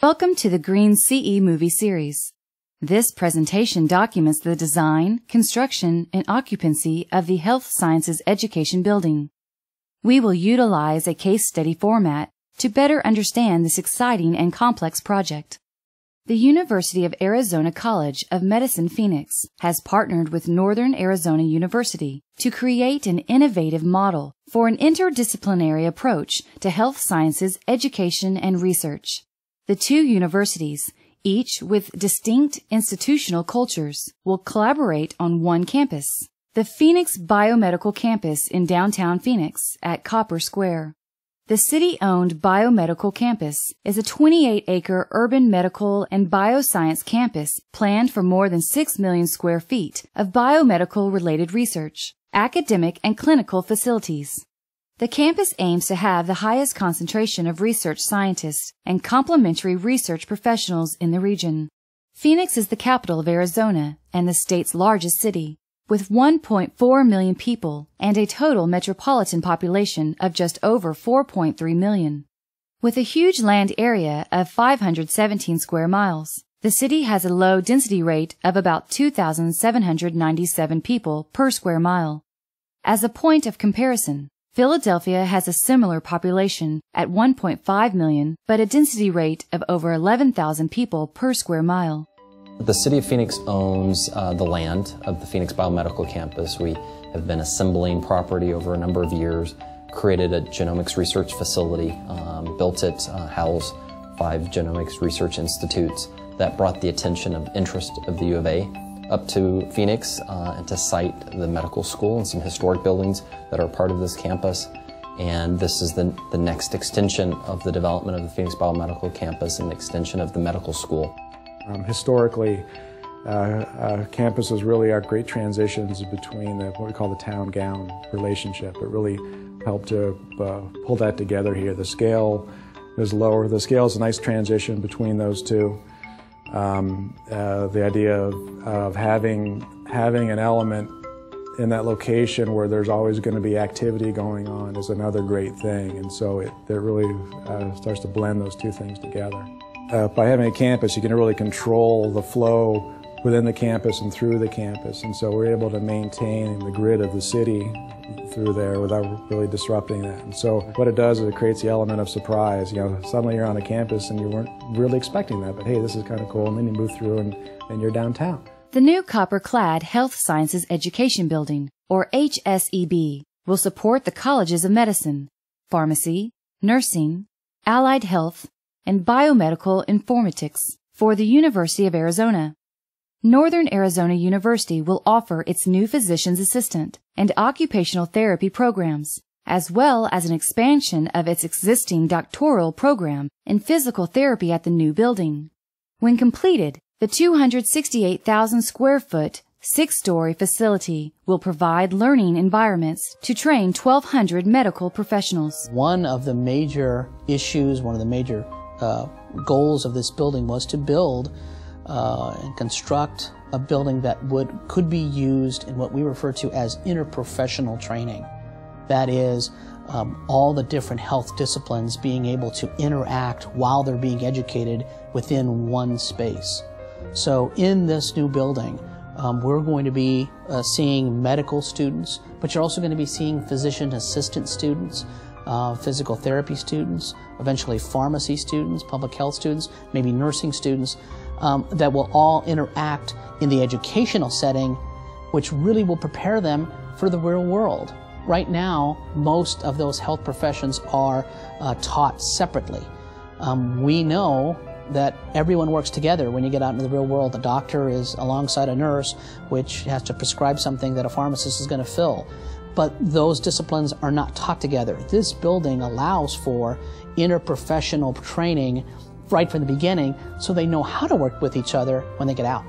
Welcome to the Green CE movie series. This presentation documents the design, construction, and occupancy of the Health Sciences Education Building. We will utilize a case study format to better understand this exciting and complex project. The University of Arizona College of Medicine Phoenix has partnered with Northern Arizona University to create an innovative model for an interdisciplinary approach to health sciences education and research. The two universities, each with distinct institutional cultures, will collaborate on one campus, the Phoenix Biomedical Campus in downtown Phoenix at Copper Square. The city-owned Biomedical Campus is a 28-acre urban medical and bioscience campus planned for more than 6 million square feet of biomedical-related research, academic and clinical facilities, the campus aims to have the highest concentration of research scientists and complementary research professionals in the region. Phoenix is the capital of Arizona and the state's largest city, with 1.4 million people and a total metropolitan population of just over 4.3 million. With a huge land area of 517 square miles, the city has a low density rate of about 2,797 people per square mile. As a point of comparison, Philadelphia has a similar population at 1.5 million, but a density rate of over 11,000 people per square mile. The City of Phoenix owns uh, the land of the Phoenix Biomedical Campus. We have been assembling property over a number of years, created a genomics research facility, um, built it, uh, housed five genomics research institutes that brought the attention of interest of the U of A up to Phoenix uh, and to site the medical school and some historic buildings that are part of this campus. And this is the, the next extension of the development of the Phoenix Biomedical Campus and extension of the medical school. Um, historically, uh, uh, campuses really are great transitions between the, what we call the town-gown relationship. It really helped to uh, pull that together here. The scale is lower. The scale is a nice transition between those two. Um, uh, the idea of, of having, having an element in that location where there's always going to be activity going on is another great thing. And so it, it really uh, starts to blend those two things together. Uh, by having a campus, you can really control the flow within the campus and through the campus. And so we're able to maintain the grid of the city through there without really disrupting that. And so what it does is it creates the element of surprise. You know, suddenly you're on a campus and you weren't really expecting that, but hey, this is kind of cool. And then you move through and, and you're downtown. The new copper-clad Health Sciences Education Building, or HSEB, will support the colleges of medicine, pharmacy, nursing, allied health, and biomedical informatics for the University of Arizona. Northern Arizona University will offer its new physician's assistant and occupational therapy programs, as well as an expansion of its existing doctoral program in physical therapy at the new building. When completed, the 268,000 square foot, six-story facility will provide learning environments to train 1,200 medical professionals. One of the major issues, one of the major uh, goals of this building was to build uh, and construct a building that would could be used in what we refer to as interprofessional training. That is, um, all the different health disciplines being able to interact while they're being educated within one space. So in this new building, um, we're going to be uh, seeing medical students, but you're also going to be seeing physician assistant students, uh, physical therapy students, eventually pharmacy students, public health students, maybe nursing students, um, that will all interact in the educational setting, which really will prepare them for the real world. Right now, most of those health professions are uh, taught separately. Um, we know that everyone works together when you get out into the real world. The doctor is alongside a nurse, which has to prescribe something that a pharmacist is going to fill. But those disciplines are not taught together. This building allows for interprofessional training right from the beginning so they know how to work with each other when they get out.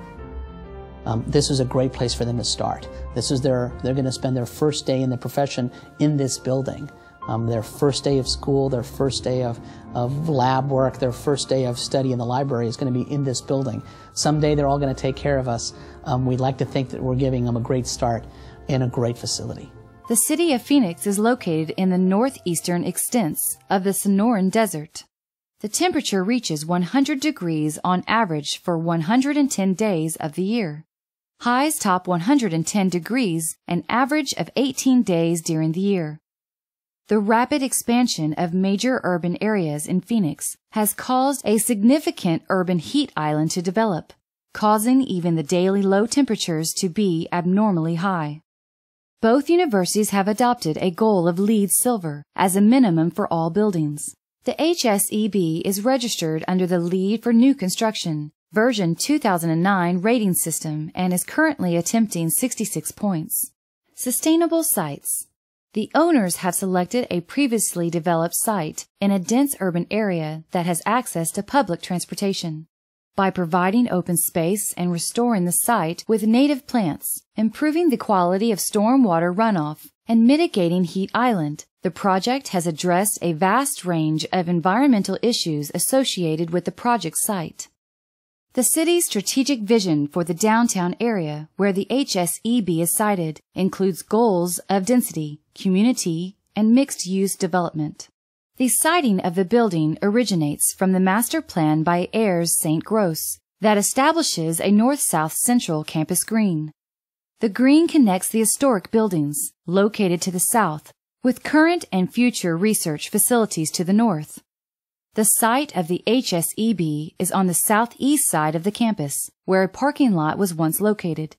Um, this is a great place for them to start. This is their, they're going to spend their first day in the profession in this building. Um, their first day of school, their first day of, of lab work, their first day of study in the library is going to be in this building. Someday they're all going to take care of us. Um, we'd like to think that we're giving them a great start in a great facility. The city of Phoenix is located in the northeastern extents of the Sonoran Desert. The temperature reaches 100 degrees on average for 110 days of the year. Highs top 110 degrees, an average of 18 days during the year. The rapid expansion of major urban areas in Phoenix has caused a significant urban heat island to develop, causing even the daily low temperatures to be abnormally high. Both universities have adopted a goal of LEED Silver as a minimum for all buildings. The HSEB is registered under the LEED for New Construction version 2009 rating system and is currently attempting 66 points. Sustainable sites. The owners have selected a previously developed site in a dense urban area that has access to public transportation. By providing open space and restoring the site with native plants, improving the quality of stormwater runoff, and mitigating heat island, the project has addressed a vast range of environmental issues associated with the project site. The city's strategic vision for the downtown area where the HSEB is sited includes goals of density, community, and mixed-use development. The siting of the building originates from the master plan by Ayers St. Gross that establishes a north-south central campus green. The green connects the historic buildings, located to the south, with current and future research facilities to the north. The site of the HSEB is on the southeast side of the campus, where a parking lot was once located.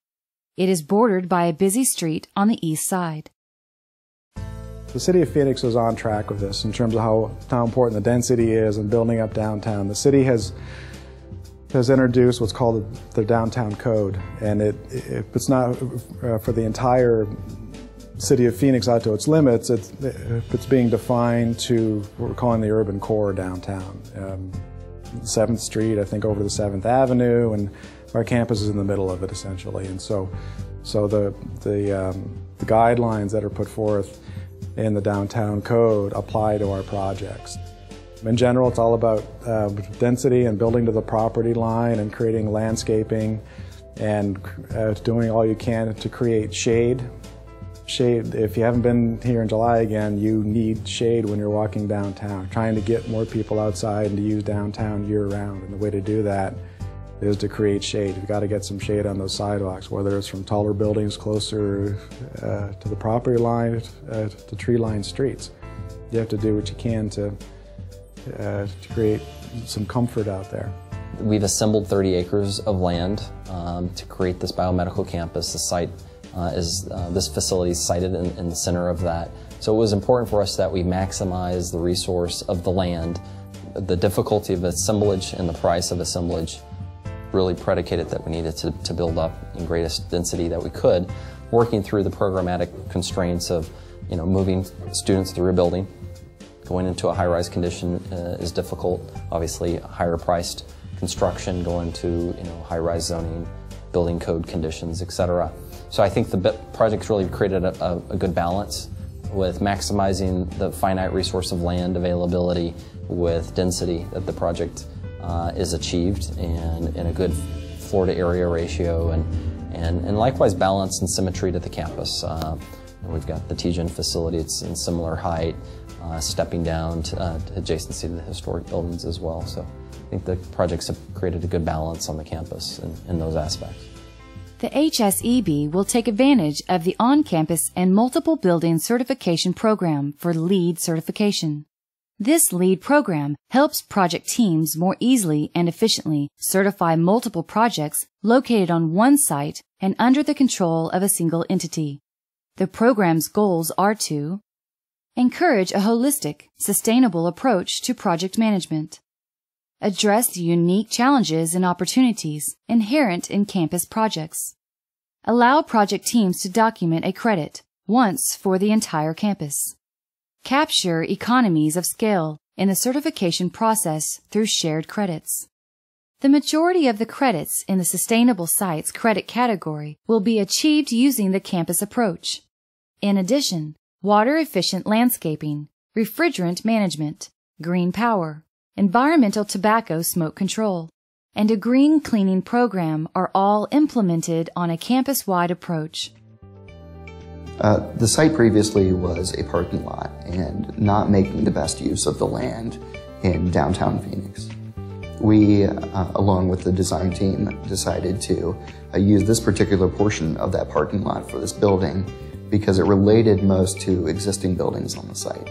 It is bordered by a busy street on the east side. The city of Phoenix is on track with this in terms of how, how important the density is and building up downtown. The city has has introduced what's called the, downtown code, and it, it it's not uh, for the entire city of Phoenix out to its limits, it's, it's being defined to what we're calling the urban core downtown. Um, 7th Street, I think over the 7th Avenue, and our campus is in the middle of it essentially. And so, so the, the, um, the guidelines that are put forth in the downtown code apply to our projects. In general, it's all about uh, density and building to the property line and creating landscaping and uh, doing all you can to create shade shade. If you haven't been here in July again, you need shade when you're walking downtown. Trying to get more people outside and to use downtown year round. And the way to do that is to create shade. You've got to get some shade on those sidewalks, whether it's from taller buildings closer uh, to the property line uh, to tree-lined streets. You have to do what you can to, uh, to create some comfort out there. We've assembled 30 acres of land um, to create this biomedical campus. The site uh, is uh, this facility is sited in, in, the center of that. So it was important for us that we maximize the resource of the land. The difficulty of assemblage and the price of assemblage really predicated that we needed to, to build up in greatest density that we could, working through the programmatic constraints of you know, moving students through a building. Going into a high-rise condition uh, is difficult. Obviously, higher priced construction, going to you know, high-rise zoning, building code conditions, etc. So I think the project's really created a, a, good balance with maximizing the finite resource of land availability with density that the project uh, is achieved and in a good floor to area ratio and, and, and likewise balance and symmetry to the campus. Uh, we've got the TGen facility, it's in similar height, uh, stepping down to, uh, to adjacency to the historic buildings as well. So I think the projects have created a good balance on the campus in, in those aspects. The HSEB will take advantage of the on-campus and multiple building certification program for LEED certification. This LEED program helps project teams more easily and efficiently certify multiple projects located on one site and under the control of a single entity. The program's goals are to encourage a holistic, sustainable approach to project management, Address the unique challenges and opportunities inherent in campus projects. Allow project teams to document a credit once for the entire campus. Capture economies of scale in the certification process through shared credits. The majority of the credits in the Sustainable Sites credit category will be achieved using the campus approach. In addition, water efficient landscaping, refrigerant management, green power, environmental tobacco smoke control, and a green cleaning program are all implemented on a campus-wide approach. Uh, the site previously was a parking lot and not making the best use of the land in downtown Phoenix. We, uh, along with the design team, decided to uh, use this particular portion of that parking lot for this building because it related most to existing buildings on the site.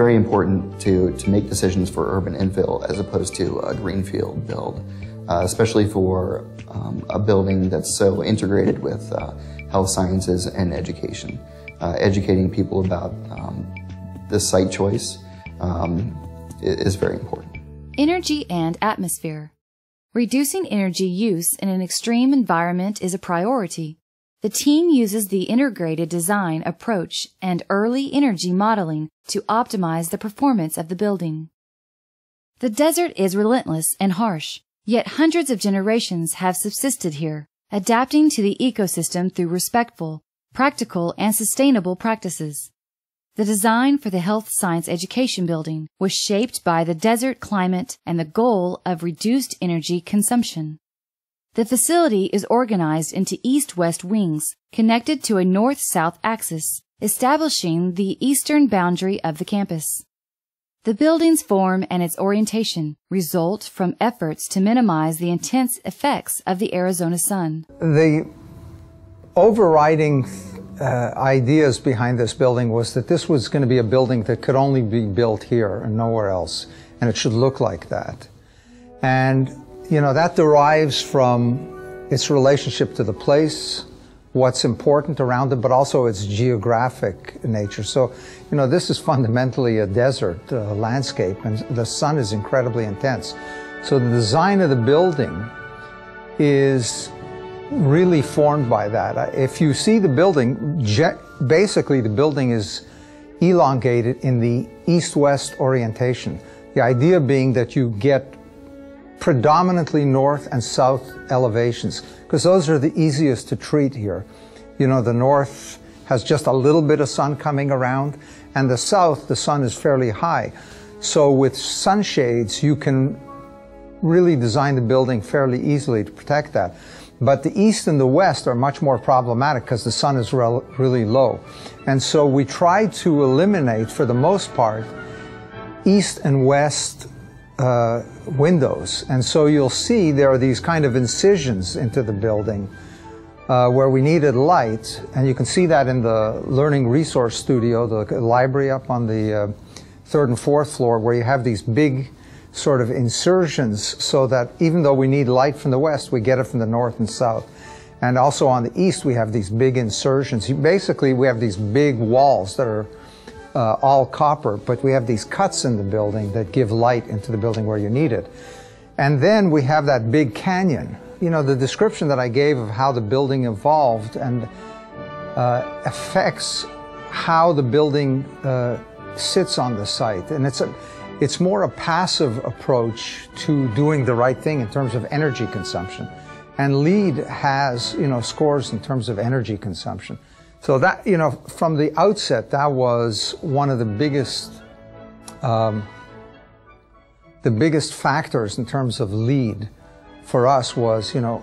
Very important to, to make decisions for urban infill as opposed to a greenfield build, uh, especially for um, a building that's so integrated with uh, health sciences and education. Uh, educating people about um, the site choice um, is very important. Energy and atmosphere. Reducing energy use in an extreme environment is a priority. The team uses the integrated design approach and early energy modeling to optimize the performance of the building. The desert is relentless and harsh, yet hundreds of generations have subsisted here, adapting to the ecosystem through respectful, practical, and sustainable practices. The design for the Health Science Education Building was shaped by the desert climate and the goal of reduced energy consumption. The facility is organized into east-west wings connected to a north-south axis, establishing the eastern boundary of the campus. The building's form and its orientation result from efforts to minimize the intense effects of the Arizona sun. The overriding uh, ideas behind this building was that this was going to be a building that could only be built here and nowhere else, and it should look like that. And, you know, that derives from its relationship to the place, what's important around it, but also its geographic nature. So, you know, this is fundamentally a desert uh, landscape, and the sun is incredibly intense. So the design of the building is really formed by that. If you see the building, basically the building is elongated in the east-west orientation. The idea being that you get predominantly north and south elevations, because those are the easiest to treat here. You know, the north has just a little bit of sun coming around, and the south, the sun is fairly high. So with sunshades, you can really design the building fairly easily to protect that. But the east and the west are much more problematic because the sun is really low. And so we try to eliminate, for the most part, east and west uh, windows. And so you'll see there are these kind of incisions into the building uh, where we needed light. And you can see that in the Learning Resource Studio, the library up on the uh, third and fourth floor, where you have these big sort of insertions so that even though we need light from the west, we get it from the north and south. And also on the east, we have these big insertions. Basically, we have these big walls that are uh, all copper, but we have these cuts in the building that give light into the building where you need it. And then we have that big canyon. You know, the description that I gave of how the building evolved and uh, affects how the building uh, sits on the site. And it's a, it's more a passive approach to doing the right thing in terms of energy consumption. And LEED has, you know, scores in terms of energy consumption. So that, you know, from the outset, that was one of the biggest, um, the biggest factors in terms of LEED for us was, you know,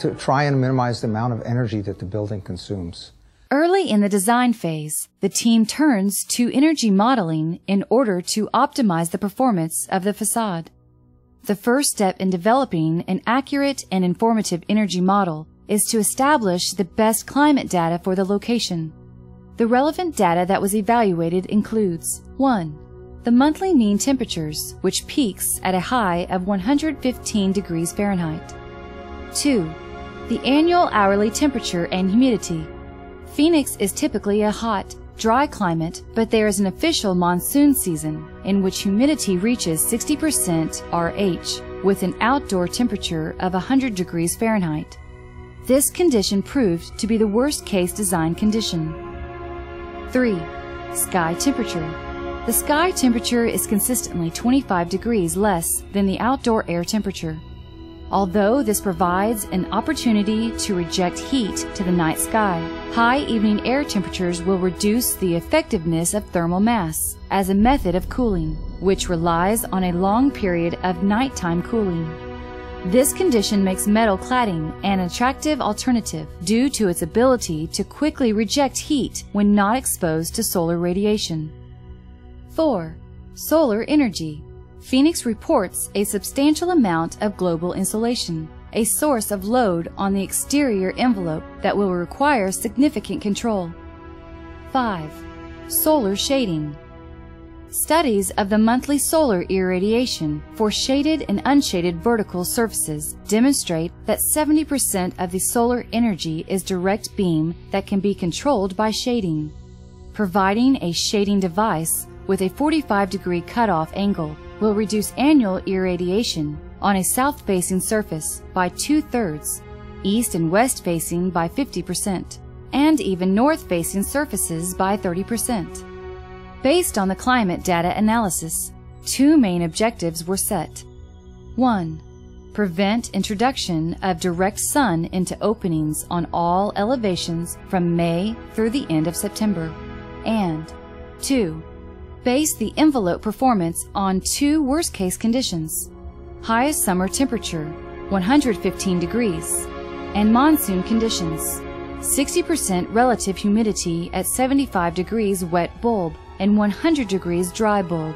to try and minimize the amount of energy that the building consumes. Early in the design phase, the team turns to energy modeling in order to optimize the performance of the facade. The first step in developing an accurate and informative energy model is to establish the best climate data for the location. The relevant data that was evaluated includes 1. The monthly mean temperatures, which peaks at a high of 115 degrees Fahrenheit. 2. The annual hourly temperature and humidity, Phoenix is typically a hot, dry climate, but there is an official monsoon season in which humidity reaches 60% RH with an outdoor temperature of 100 degrees Fahrenheit. This condition proved to be the worst case design condition. 3. Sky temperature. The sky temperature is consistently 25 degrees less than the outdoor air temperature. Although this provides an opportunity to reject heat to the night sky, high evening air temperatures will reduce the effectiveness of thermal mass as a method of cooling, which relies on a long period of nighttime cooling. This condition makes metal cladding an attractive alternative due to its ability to quickly reject heat when not exposed to solar radiation. 4. Solar energy. Phoenix reports a substantial amount of global insolation, a source of load on the exterior envelope that will require significant control. 5. Solar shading. Studies of the monthly solar irradiation for shaded and unshaded vertical surfaces demonstrate that 70% of the solar energy is direct beam that can be controlled by shading. Providing a shading device with a 45 degree cutoff angle will reduce annual irradiation on a south-facing surface by two-thirds, east and west-facing by 50%, and even north-facing surfaces by 30%. Based on the climate data analysis, two main objectives were set. 1. Prevent introduction of direct sun into openings on all elevations from May through the end of September. And 2 base the envelope performance on two worst-case conditions. Highest summer temperature, 115 degrees, and monsoon conditions. 60% relative humidity at 75 degrees wet bulb and 100 degrees dry bulb.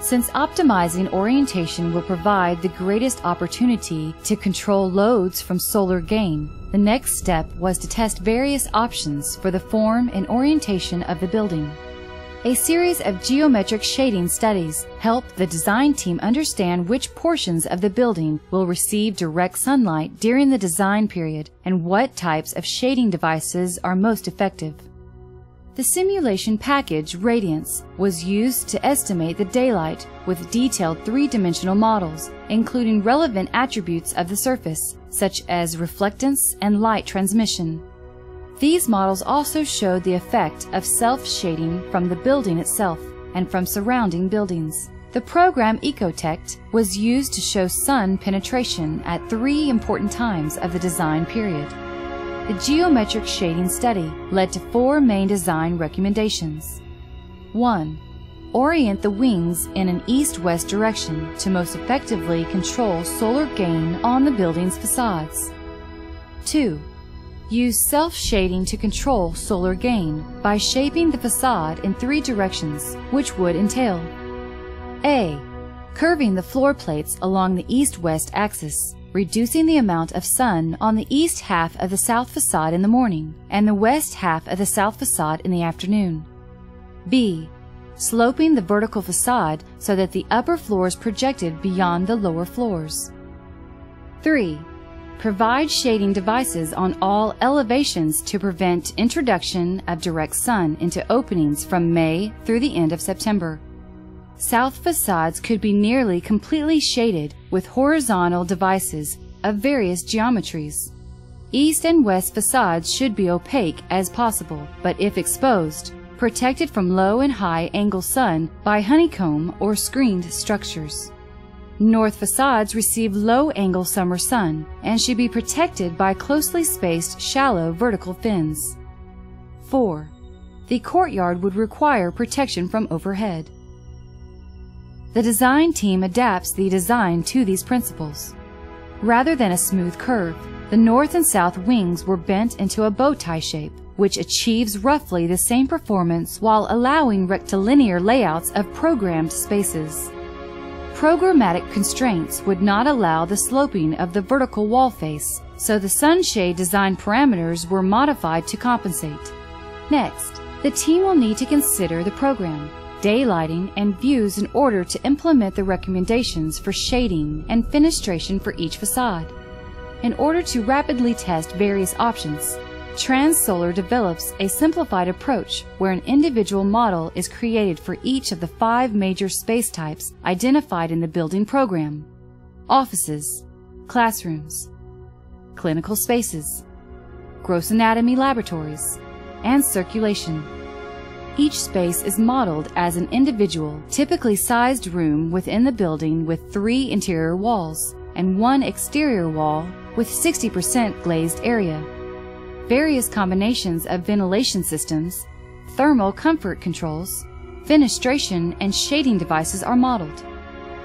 Since optimizing orientation will provide the greatest opportunity to control loads from solar gain, the next step was to test various options for the form and orientation of the building. A series of geometric shading studies help the design team understand which portions of the building will receive direct sunlight during the design period and what types of shading devices are most effective. The simulation package Radiance was used to estimate the daylight with detailed three-dimensional models, including relevant attributes of the surface, such as reflectance and light transmission. These models also showed the effect of self-shading from the building itself and from surrounding buildings. The program Ecotect was used to show sun penetration at three important times of the design period. The geometric shading study led to four main design recommendations. 1. Orient the wings in an east-west direction to most effectively control solar gain on the building's facades. 2 Use self-shading to control solar gain by shaping the facade in three directions, which would entail A. Curving the floor plates along the east-west axis, reducing the amount of sun on the east half of the south facade in the morning and the west half of the south facade in the afternoon. B. Sloping the vertical facade so that the upper floors projected beyond the lower floors. 3 Provide shading devices on all elevations to prevent introduction of direct sun into openings from May through the end of September. South facades could be nearly completely shaded with horizontal devices of various geometries. East and west facades should be opaque as possible, but if exposed, protected from low and high angle sun by honeycomb or screened structures. North facades receive low-angle summer sun and should be protected by closely spaced shallow vertical fins. 4. The courtyard would require protection from overhead. The design team adapts the design to these principles. Rather than a smooth curve, the north and south wings were bent into a bow tie shape, which achieves roughly the same performance while allowing rectilinear layouts of programmed spaces. Programmatic constraints would not allow the sloping of the vertical wall face, so the sunshade design parameters were modified to compensate. Next, the team will need to consider the program, daylighting, and views in order to implement the recommendations for shading and fenestration for each facade. In order to rapidly test various options, Transsolar develops a simplified approach where an individual model is created for each of the five major space types identified in the building program. Offices, classrooms, clinical spaces, gross anatomy laboratories, and circulation. Each space is modeled as an individual, typically sized room within the building with three interior walls and one exterior wall with 60% glazed area various combinations of ventilation systems, thermal comfort controls, fenestration, and shading devices are modeled.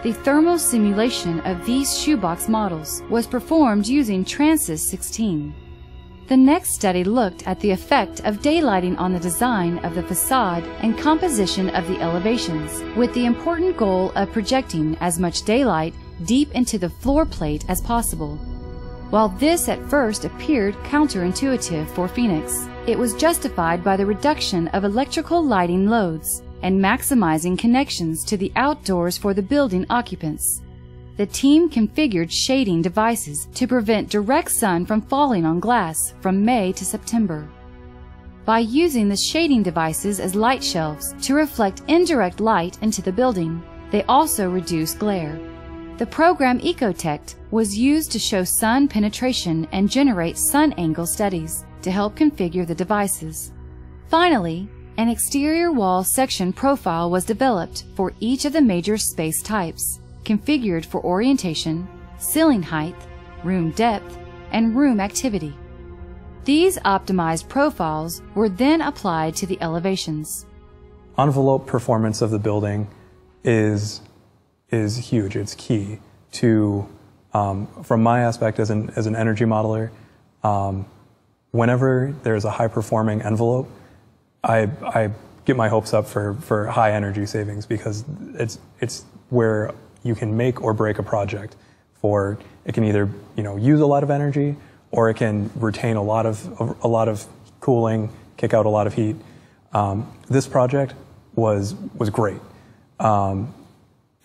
The thermal simulation of these shoebox models was performed using TRNSYS 16. The next study looked at the effect of daylighting on the design of the facade and composition of the elevations, with the important goal of projecting as much daylight deep into the floor plate as possible. While this at first appeared counterintuitive for Phoenix, it was justified by the reduction of electrical lighting loads and maximizing connections to the outdoors for the building occupants the team configured shading devices to prevent direct sun from falling on glass from May to September. By using the shading devices as light shelves to reflect indirect light into the building, they also reduce glare. The program Ecotect was used to show sun penetration and generate sun angle studies to help configure the devices. Finally, an exterior wall section profile was developed for each of the major space types configured for orientation, ceiling height, room depth, and room activity. These optimized profiles were then applied to the elevations. Envelope performance of the building is, is huge. It's key to, um, from my aspect as an, as an energy modeler, um, whenever there's a high performing envelope, I, I get my hopes up for, for high energy savings because it's, it's where you can make or break a project for it can either you know use a lot of energy or it can retain a lot of a lot of cooling, kick out a lot of heat. Um, this project was was great. Um,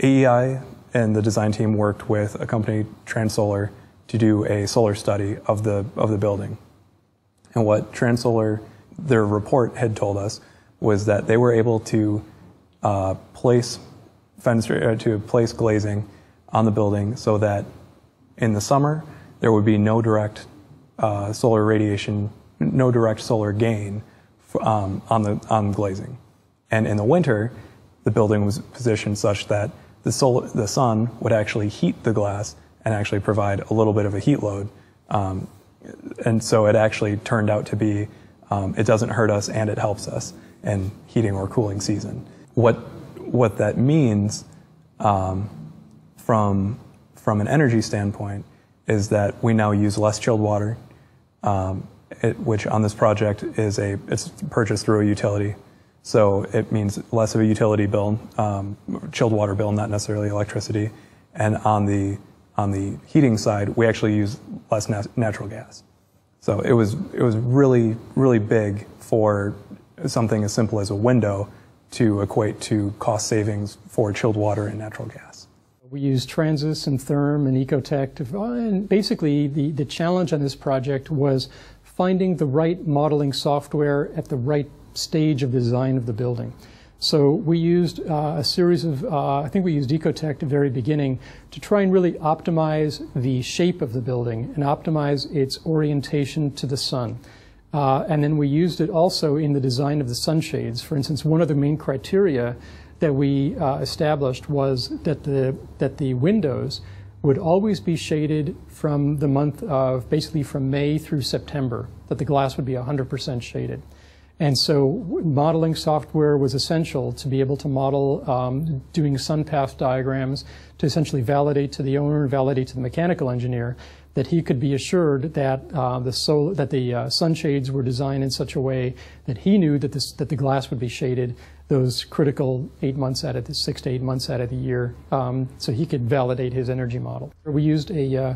AEI and the design team worked with a company, Transsolar, to do a solar study of the of the building. And what Transsolar, their report had told us was that they were able to uh, place fenster uh, to place glazing on the building so that in the summer there would be no direct uh, solar radiation, no direct solar gain um, on the on glazing, and in the winter the building was positioned such that the solar, the sun would actually heat the glass and actually provide a little bit of a heat load, um, and so it actually turned out to be um, it doesn't hurt us and it helps us in heating or cooling season. What what that means um, from from an energy standpoint is that we now use less chilled water, um, it, which on this project is a it's purchased through a utility, so it means less of a utility bill, um, chilled water bill, not necessarily electricity, and on the on the heating side, we actually use less nat- natural gas. So it was it was really really big for something as simple as a window to equate to cost savings for chilled water and natural gas. We use TRNSYS and Therm and Ecotect. And basically, the, the challenge on this project was finding the right modeling software at the right stage of the design of the building. So we used uh, a series of, uh, I think we used Ecotect at the very beginning to try and really optimize the shape of the building and optimize its orientation to the sun. Uh, and then we used it also in the design of the sunshades. For instance, one of the main criteria that we uh, established was that the, that the windows would always be shaded from the month of basically from May through September, that the glass would be 100% shaded. And so modeling software was essential to be able to model um, doing sun path diagrams to essentially validate to the owner validate to the mechanical engineer that he could be assured that uh, the that the uh, sunshades were designed in such a way that he knew that this that the glass would be shaded those critical eight months out of the six to eight months out of the year, um, so he could validate his energy model. We used a uh,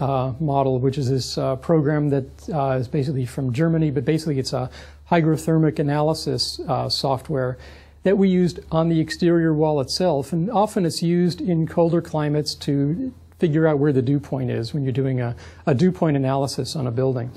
uh, model, which is this uh, program that uh, is basically from Germany, but basically it's a hygrothermic analysis uh, software that we used on the exterior wall itself, and often it's used in colder climates to figure out where the dew point is when you're doing a, a dew point analysis on a building.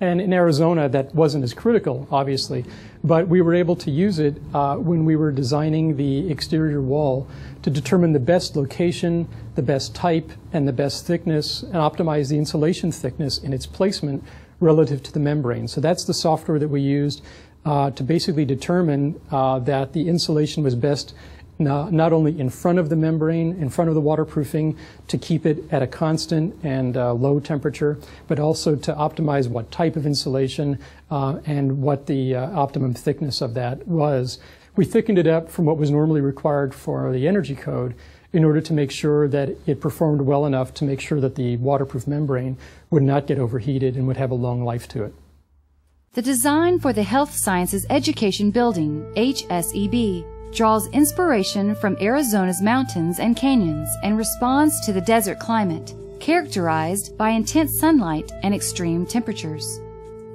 And in Arizona, that wasn't as critical, obviously, but we were able to use it uh, when we were designing the exterior wall to determine the best location, the best type, and the best thickness, and optimize the insulation thickness in its placement relative to the membrane. So that's the software that we used uh, to basically determine uh, that the insulation was best not only in front of the membrane, in front of the waterproofing, to keep it at a constant and uh, low temperature, but also to optimize what type of insulation uh, and what the uh, optimum thickness of that was. We thickened it up from what was normally required for the energy code, in order to make sure that it performed well enough to make sure that the waterproof membrane would not get overheated and would have a long life to it. The design for the Health Sciences Education Building, HSEB, draws inspiration from Arizona's mountains and canyons and responds to the desert climate, characterized by intense sunlight and extreme temperatures.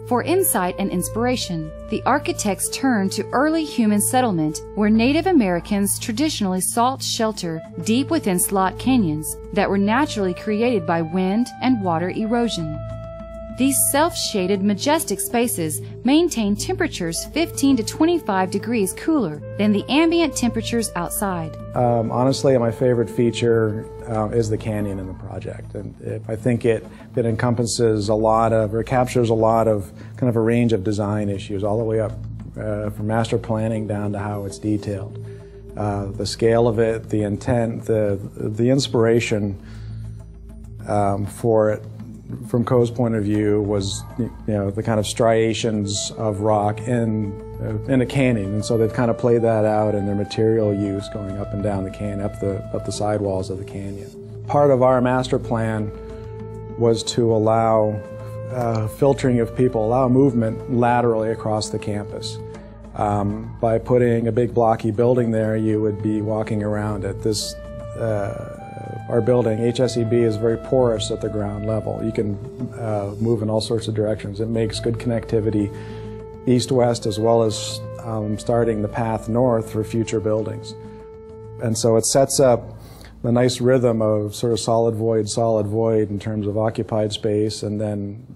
For insight and inspiration, the architects turned to early human settlement where Native Americans traditionally sought shelter deep within slot canyons that were naturally created by wind and water erosion. These self-shaded majestic spaces maintain temperatures 15 to 25 degrees cooler than the ambient temperatures outside. Um, honestly, my favorite feature uh, is the canyon in the project. And it, I think it, it encompasses a lot of, or captures a lot of kind of a range of design issues all the way up uh, from master planning down to how it's detailed. Uh, the scale of it, the intent, the, the inspiration um, for it from CO's point of view, was you know the kind of striations of rock in uh, in a canyon, and so they've kind of played that out in their material use going up and down the canyon, up the up the sidewalls of the canyon. Part of our master plan was to allow uh, filtering of people, allow movement laterally across the campus. Um, by putting a big blocky building there, you would be walking around at this. Uh, our building, HSEB, is very porous at the ground level. You can uh, move in all sorts of directions. It makes good connectivity east-west as well as um, starting the path north for future buildings. And so it sets up the nice rhythm of sort of solid void, solid void in terms of occupied space and then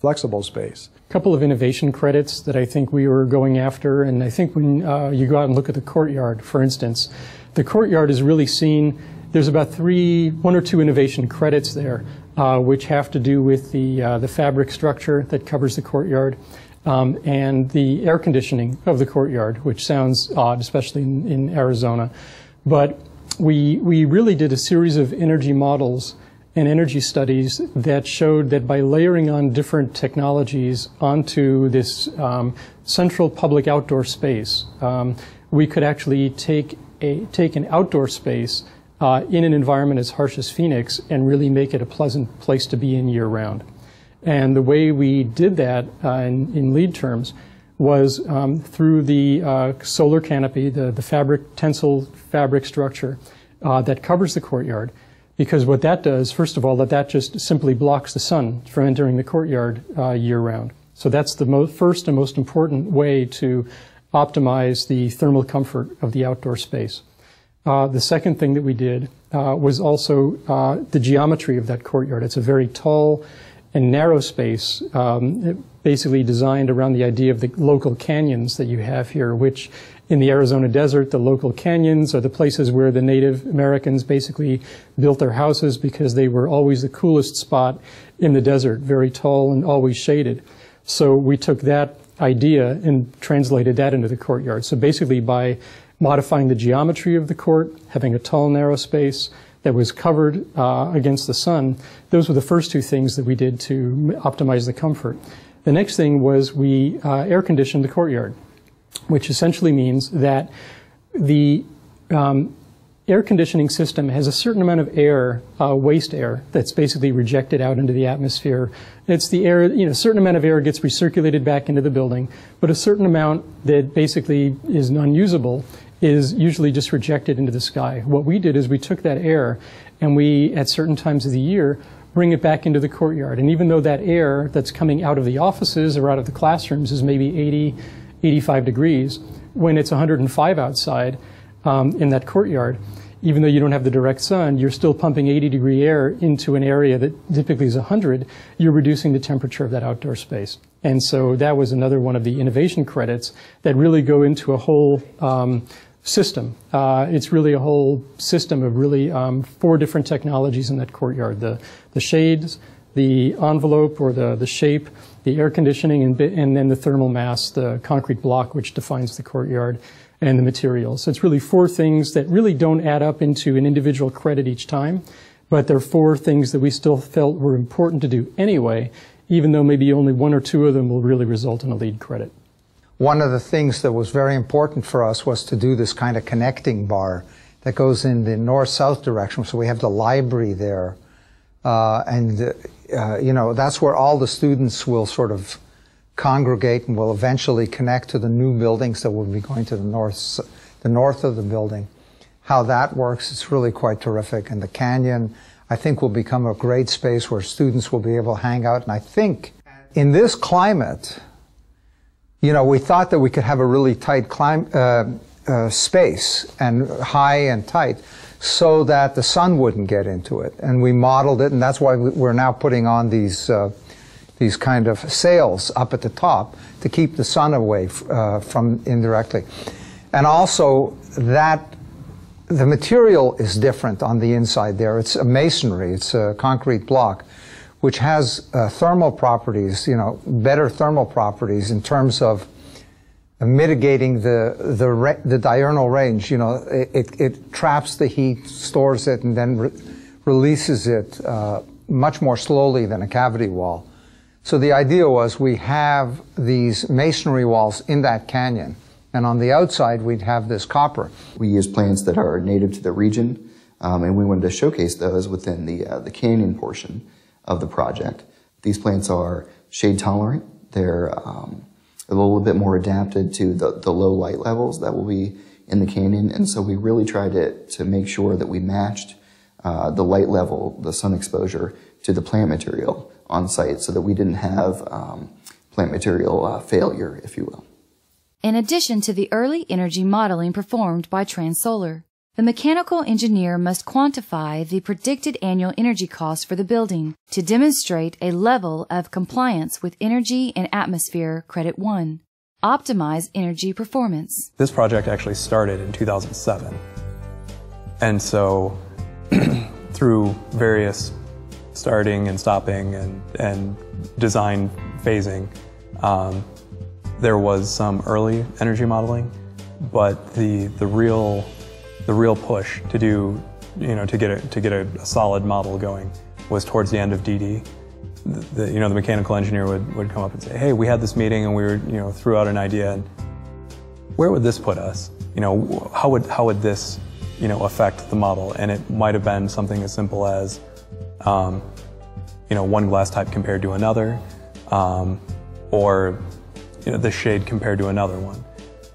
flexible space. A couple of innovation credits that I think we were going after, and I think when uh, you go out and look at the courtyard, for instance, the courtyard is really seen there's about three, one or two innovation credits there, uh, which have to do with the, uh, the fabric structure that covers the courtyard um, and the air conditioning of the courtyard, which sounds odd, especially in, in Arizona. But we, we really did a series of energy models and energy studies that showed that by layering on different technologies onto this um, central public outdoor space, um, we could actually take a take an outdoor space uh, in an environment as harsh as Phoenix and really make it a pleasant place to be in year round. And the way we did that uh, in, in, LEED terms was um, through the uh, solar canopy, the, the fabric, tensile fabric structure uh, that covers the courtyard. Because what that does, first of all, that that just simply blocks the sun from entering the courtyard uh, year round. So that's the first and most important way to optimize the thermal comfort of the outdoor space. Uh, the second thing that we did uh, was also uh, the geometry of that courtyard. It's a very tall and narrow space, um, basically designed around the idea of the local canyons that you have here, which in the Arizona desert, the local canyons are the places where the Native Americans basically built their houses because they were always the coolest spot in the desert, very tall and always shaded. So we took that idea and translated that into the courtyard. So basically by modifying the geometry of the court, having a tall, narrow space that was covered uh, against the sun. Those were the first two things that we did to optimize the comfort. The next thing was we uh, air conditioned the courtyard, which essentially means that the um, air conditioning system has a certain amount of air, uh, waste air, that's basically rejected out into the atmosphere. It's the air, you know, a certain amount of air gets recirculated back into the building, but a certain amount that basically is unusable is usually just rejected into the sky. What we did is we took that air and we, at certain times of the year, bring it back into the courtyard. And even though that air that's coming out of the offices or out of the classrooms is maybe 80, 85 degrees, when it's 105 outside um, in that courtyard, even though you don't have the direct sun, you're still pumping 80 degree air into an area that typically is 100. You're reducing the temperature of that outdoor space. And so that was another one of the innovation credits that really go into a whole um, system. Uh, it's really a whole system of really um, four different technologies in that courtyard. The, the shades, the envelope or the, the shape, the air conditioning, and, and then the thermal mass, the concrete block which defines the courtyard, and the materials. So it's really four things that really don't add up into an individual credit each time, but they're four things that we still felt were important to do anyway, even though maybe only one or two of them will really result in a LEED credit. One of the things that was very important for us was to do this kind of connecting bar that goes in the north-south direction. So we have the library there. Uh, and, uh, you know, that's where all the students will sort of congregate and will eventually connect to the new buildings that will be going to the north, the north of the building. How that works is really quite terrific. And the canyon, I think, will become a great space where students will be able to hang out. And I think in this climate, you know, we thought that we could have a really tight clim- uh, uh, space and high and tight so that the sun wouldn't get into it. And we modeled it, and that's why we're now putting on these uh, these kind of sails up at the top to keep the sun away uh, from indirectly. And also that the material is different on the inside there. It's a masonry, it's a concrete block, which has uh, thermal properties, you know, better thermal properties in terms of mitigating the the, the diurnal range. You know, it, it, it, traps the heat, stores it, and then re releases it uh, much more slowly than a cavity wall. So the idea was we have these masonry walls in that canyon, and on the outside we'd have this copper. We use plants that are native to the region, um, and we wanted to showcase those within the uh, the canyon portion of the project. These plants are shade tolerant. They're um, a little bit more adapted to the, the low light levels that will be in the canyon. And so we really tried to, to make sure that we matched uh, the light level, the sun exposure, to the plant material on site so that we didn't have um, plant material uh, failure, if you will. In addition to the early energy modeling performed by Transsolar, the mechanical engineer must quantify the predicted annual energy cost for the building to demonstrate a level of compliance with Energy and Atmosphere Credit 1. Optimize energy performance. This project actually started in 2007. And so through various starting and stopping and, and design phasing, um, there was some early energy modeling, but the, the real the real push to do, you know, to get a, to get a, a solid model going was towards the end of DD. The, the, you know, the mechanical engineer would, would come up and say, hey, we had this meeting and we were, you know, threw out an idea and where would this put us? You know, how would, how would this, you know, affect the model? And it might have been something as simple as, um, you know, one glass type compared to another, um, or, you know, the shade compared to another one.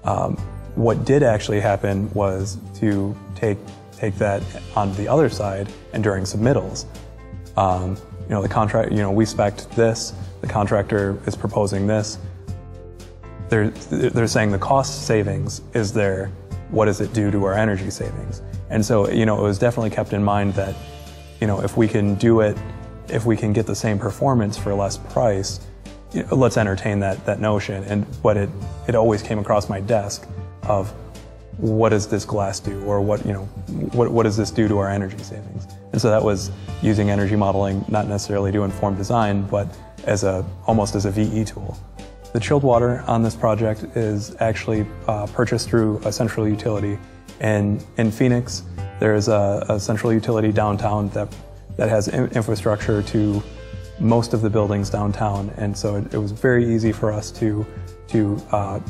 Um, what did actually happen was to take take that on the other side and during submittals. Um, you know, the contract, you know, we spec'd this, the contractor is proposing this. They're, they're saying the cost savings is there, what does it do to our energy savings? And so, you know, it was definitely kept in mind that, you know, if we can do it, if we can get the same performance for less price, you know, let's entertain that, that notion. And what it, it always came across my desk of what does this glass do or what you know what, what does this do to our energy savings? And so that was using energy modeling not necessarily to inform design but as a almost as a VE tool. The chilled water on this project is actually uh, purchased through a central utility and in Phoenix. There's a, a central utility downtown that that has infrastructure to most of the buildings downtown. And so it, it was very easy for us to to uh,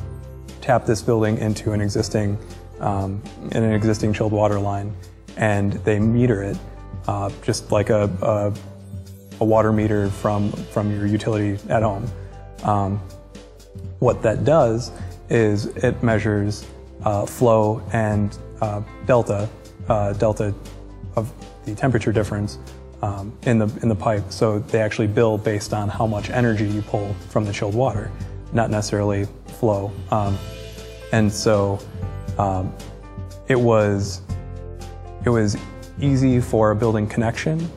tap this building into an existing, um, in an existing chilled water line, and they meter it uh, just like a, a, a, water meter from, from your utility at home. Um, what that does is it measures uh, flow and uh, delta, uh, delta of the temperature difference um, in the in the pipe. So they actually bill based on how much energy you pull from the chilled water, not necessarily flow. Um, and so um, it was it was easy for building connection,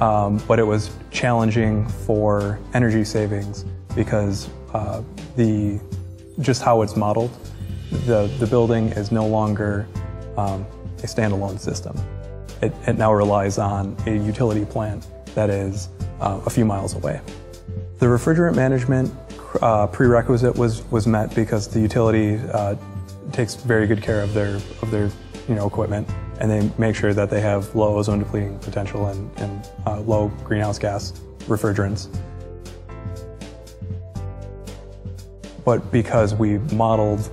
um, but it was challenging for energy savings because uh, the just how it's modeled, the the building is no longer um, a standalone system. It, it, now relies on a utility plant that is uh, a few miles away. The refrigerant management uh, prerequisite was was met because the utility uh, takes very good care of their of their you know equipment, and they make sure that they have low ozone depleting potential and, and uh, low greenhouse gas refrigerants. But because we modeled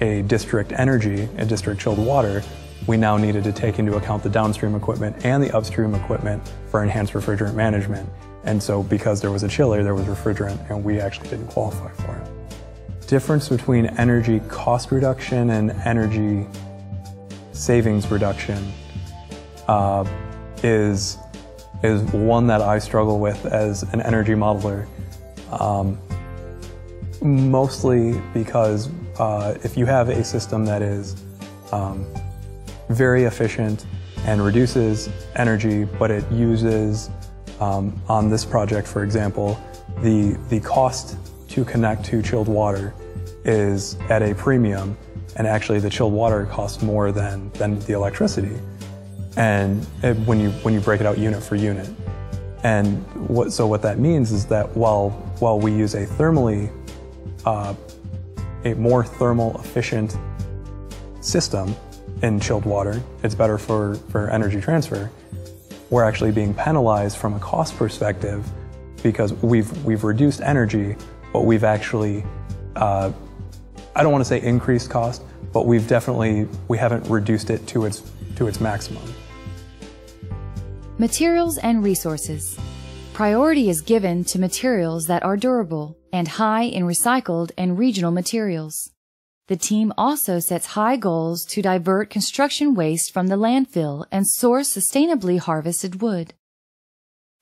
a district energy, a district chilled water, we now needed to take into account the downstream equipment and the upstream equipment for enhanced refrigerant management. And so because there was a chiller, there was refrigerant, and we actually didn't qualify for it. Difference between energy cost reduction and energy savings reduction uh, is, is one that I struggle with as an energy modeler. Um, mostly because uh, if you have a system that is um, very efficient and reduces energy, but it uses, um, on this project, for example, the, the cost to connect to chilled water is at a premium, and actually the chilled water costs more than, than the electricity. And it, when, you, when you break it out unit for unit. And what, so what that means is that while, while we use a thermally, uh, a more thermal efficient system, in chilled water. It's better for, for energy transfer. We're actually being penalized from a cost perspective because we've, we've reduced energy, but we've actually, uh, I don't want to say increased cost, but we've definitely, we haven't reduced it to its, to its maximum. Materials and resources. Priority is given to materials that are durable and high in recycled and regional materials. The team also sets high goals to divert construction waste from the landfill and source sustainably harvested wood.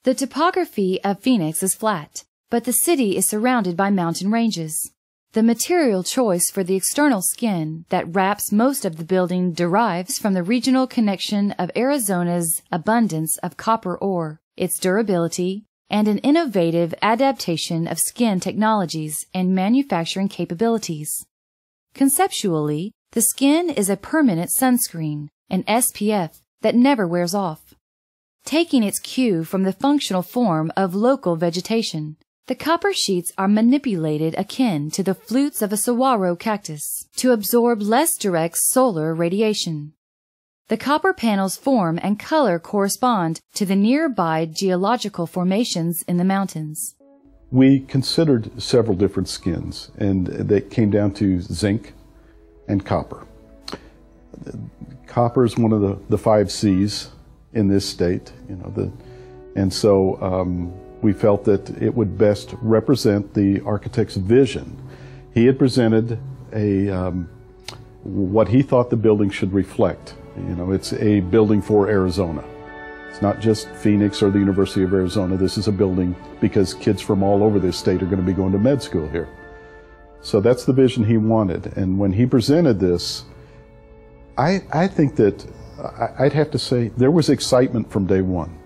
The topography of Phoenix is flat, but the city is surrounded by mountain ranges. The material choice for the external skin that wraps most of the building derives from the regional connection of Arizona's abundance of copper ore, its durability, and an innovative adaptation of skin technologies and manufacturing capabilities. Conceptually, the skin is a permanent sunscreen, an SPF that never wears off. Taking its cue from the functional form of local vegetation, the copper sheets are manipulated akin to the flutes of a saguaro cactus to absorb less direct solar radiation. The copper panel's form and color correspond to the nearby geological formations in the mountains. We considered several different skins, and they came down to zinc and copper. Copper is one of the, the five C's in this state, you know, the, and so um, we felt that it would best represent the architect's vision. He had presented a um, what he thought the building should reflect. You know, it's a building for Arizona. It's not just Phoenix or the University of Arizona. This is a building because kids from all over this state are going to be going to med school here. So that's the vision he wanted. And when he presented this, I, I think that I'd have to say there was excitement from day one.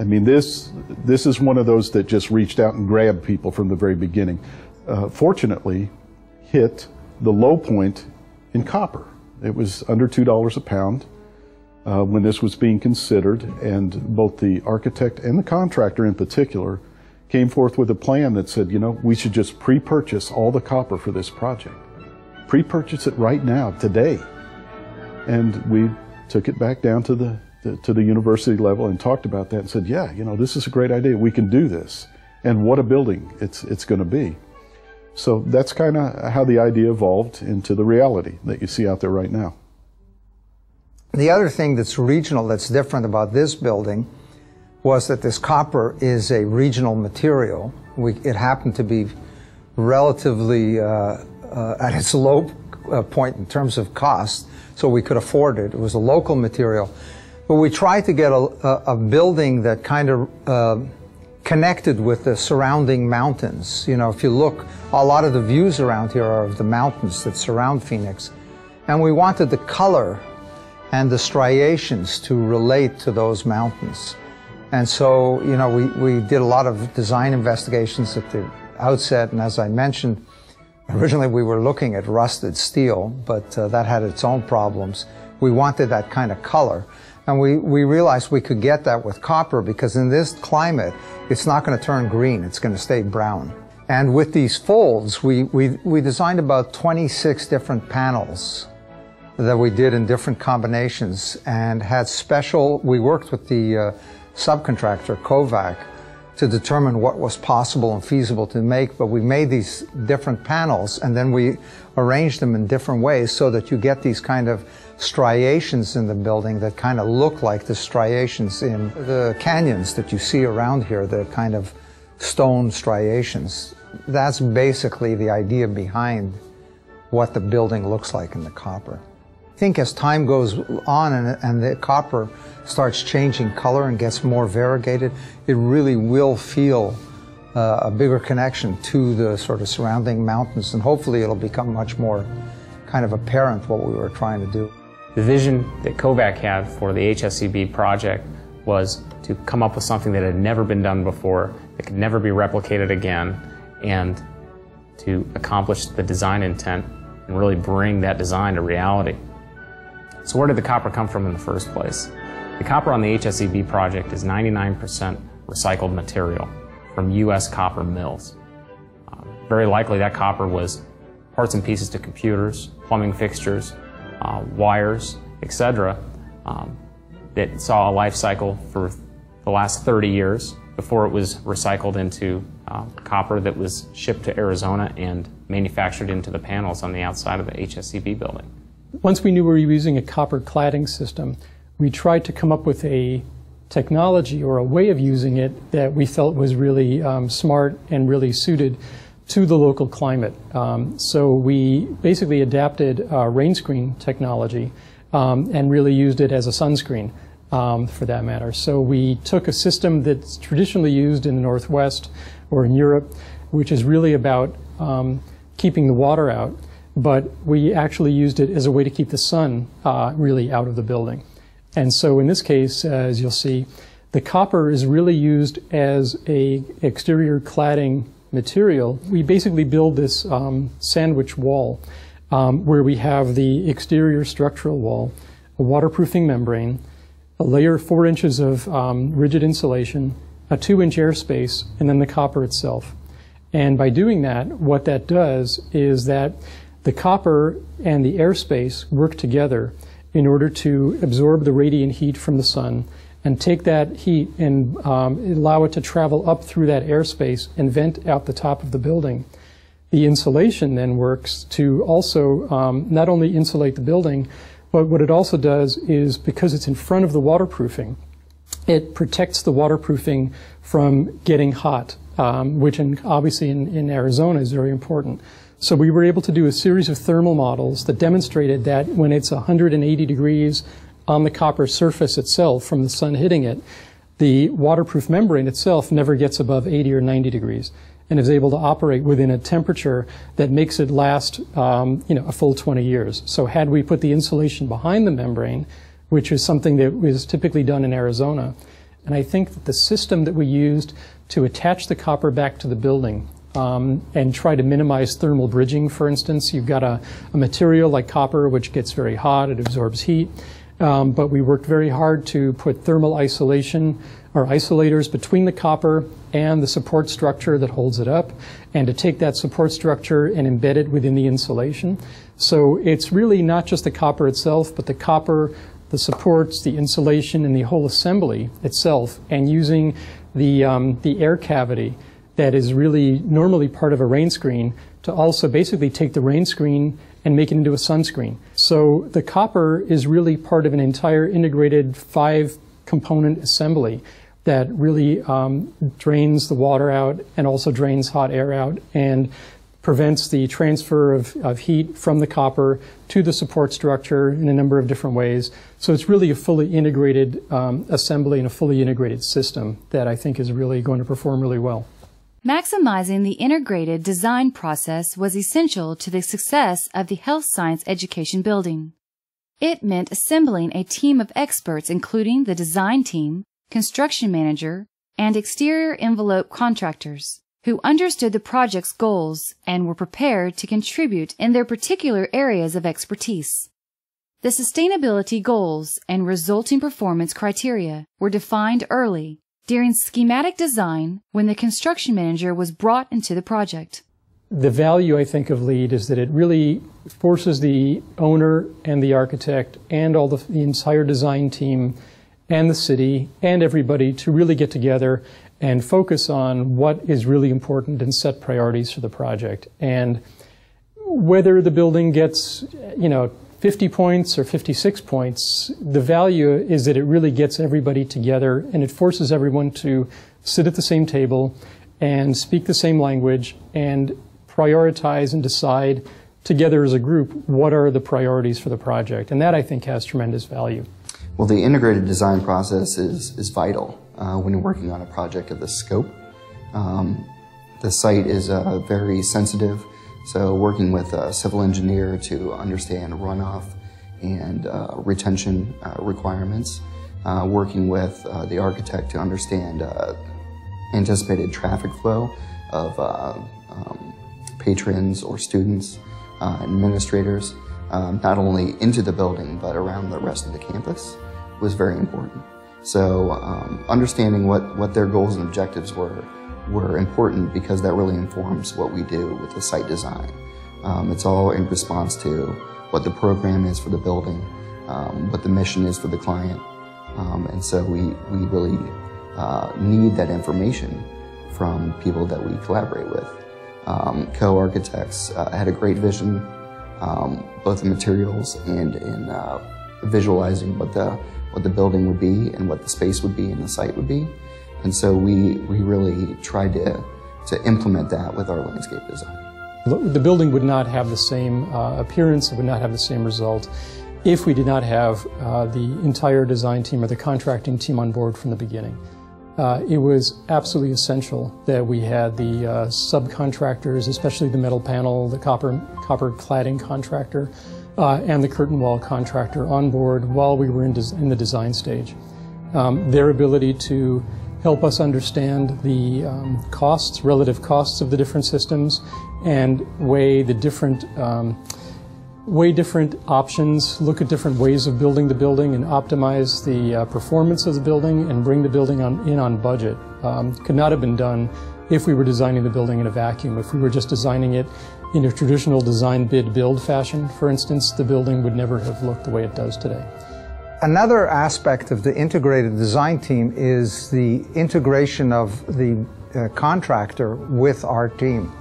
I mean, this, this is one of those that just reached out and grabbed people from the very beginning. Uh, fortunately, hit the low point in copper. It was under $2 a pound uh, when this was being considered, and both the architect and the contractor in particular came forth with a plan that said, you know, we should just pre-purchase all the copper for this project. Pre-purchase it right now, today. And we took it back down to the, the, to the university level and talked about that and said, yeah, you know, this is a great idea. We can do this. And what a building it's, it's going to be. So that's kind of how the idea evolved into the reality that you see out there right now. The other thing that's regional, that's different about this building, was that this copper is a regional material. We, it happened to be relatively uh, uh, at its low uh, point in terms of cost, so we could afford it. It was a local material. But we tried to get a, a, a building that kind of uh, connected with the surrounding mountains. You know, if you look, a lot of the views around here are of the mountains that surround Phoenix. And we wanted the color and the striations to relate to those mountains. And so, you know, we, we did a lot of design investigations at the outset, and as I mentioned, originally we were looking at rusted steel, but uh, that had its own problems. We wanted that kind of color. And we, we realized we could get that with copper because in this climate, it's not going to turn green, it's going to stay brown. And with these folds, we, we, we designed about 26 different panels that we did in different combinations and had special, we worked with the uh, subcontractor, Kovach, to determine what was possible and feasible to make, but we made these different panels and then we arranged them in different ways so that you get these kind of striations in the building that kind of look like the striations in the canyons that you see around here, the kind of stone striations. That's basically the idea behind what the building looks like in the copper. Think as time goes on and, and the copper starts changing color and gets more variegated, it really will feel uh, a bigger connection to the sort of surrounding mountains, and hopefully it'll become much more kind of apparent what we were trying to do. The vision that Kovach had for the HSEB project was to come up with something that had never been done before, that could never be replicated again, and to accomplish the design intent and really bring that design to reality. So where did the copper come from in the first place? The copper on the HSEB project is 99% recycled material from U.S. copper mills. Uh, very likely that copper was parts and pieces to computers, plumbing fixtures, uh, wires, etc. Um, that saw a life cycle for the last 30 years before it was recycled into uh, copper that was shipped to Arizona and manufactured into the panels on the outside of the HSEB building. Once we knew we were using a copper cladding system, we tried to come up with a technology or a way of using it that we felt was really um, smart and really suited to the local climate. Um, so we basically adapted uh, rain screen technology um, and really used it as a sunscreen um, for that matter. So we took a system that's traditionally used in the Northwest or in Europe, which is really about um, keeping the water out, but we actually used it as a way to keep the sun uh, really out of the building. And so in this case, as you'll see, the copper is really used as a exterior cladding material. We basically build this um, sandwich wall um, where we have the exterior structural wall, a waterproofing membrane, a layer four inches of um, rigid insulation, a two inch airspace, and then the copper itself. And by doing that, what that does is that the copper and the airspace work together in order to absorb the radiant heat from the sun and take that heat and um, allow it to travel up through that airspace and vent out the top of the building. The insulation then works to also um, not only insulate the building, but what it also does is because it's in front of the waterproofing, it protects the waterproofing from getting hot, um, which in, obviously in, in Arizona is very important. So we were able to do a series of thermal models that demonstrated that when it's 180 degrees on the copper surface itself from the sun hitting it, the waterproof membrane itself never gets above 80 or 90 degrees and is able to operate within a temperature that makes it last um, you know, a full 20 years. So had we put the insulation behind the membrane, which is something that was typically done in Arizona, and I think that the system that we used to attach the copper back to the building um, and try to minimize thermal bridging, for instance. You've got a, a, material like copper, which gets very hot, it absorbs heat. Um, but we worked very hard to put thermal isolation or isolators between the copper and the support structure that holds it up, and to take that support structure and embed it within the insulation. So it's really not just the copper itself, but the copper, the supports, the insulation, and the whole assembly itself, and using the, um, the air cavity that is really normally part of a rain screen to also basically take the rain screen and make it into a sunscreen. So the copper is really part of an entire integrated five component assembly that really um, drains the water out and also drains hot air out and prevents the transfer of, of heat from the copper to the support structure in a number of different ways. So it's really a fully integrated um, assembly and a fully integrated system that I think is really going to perform really well. Maximizing the integrated design process was essential to the success of the health science education building. It meant assembling a team of experts including the design team, construction manager, and exterior envelope contractors who understood the project's goals and were prepared to contribute in their particular areas of expertise. The sustainability goals and resulting performance criteria were defined early during schematic design when the construction manager was brought into the project. The value, I think, of LEED is that it really forces the owner and the architect and all the, the entire design team and the city and everybody to really get together and focus on what is really important and set priorities for the project. And whether the building gets, you know, 50 points or 56 points, the value is that it really gets everybody together and it forces everyone to sit at the same table and speak the same language and prioritize and decide together as a group what are the priorities for the project. And that I think has tremendous value. Well, the integrated design process is, is vital uh, when you're working on a project of this scope. Um, the site is uh, very sensitive so working with a civil engineer to understand runoff and uh, retention uh, requirements, uh, working with uh, the architect to understand uh, anticipated traffic flow of uh, um, patrons or students, administrators, um, not only into the building but around the rest of the campus was very important. So um, understanding what, what their goals and objectives were were important because that really informs what we do with the site design. Um, it's all in response to what the program is for the building, um, what the mission is for the client. Um, and so we, we really uh, need that information from people that we collaborate with. Um, CO Architects uh, had a great vision, um, both in materials and in uh, visualizing what the, what the building would be and what the space would be and the site would be. And so we, we really tried to, to implement that with our landscape design. The building would not have the same uh, appearance, it would not have the same result if we did not have uh, the entire design team or the contracting team on board from the beginning. Uh, it was absolutely essential that we had the uh, subcontractors, especially the metal panel, the copper, copper cladding contractor, uh, and the curtain wall contractor on board while we were in, in the design stage. Um, their ability to help us understand the um, costs, relative costs of the different systems, and weigh the different um, weigh different options, look at different ways of building the building, and optimize the uh, performance of the building and bring the building on, in on budget. Um, could not have been done if we were designing the building in a vacuum. If we were just designing it in a traditional design bid build fashion, for instance, the building would never have looked the way it does today. Another aspect of the integrated design team is the integration of the uh, contractor with our team.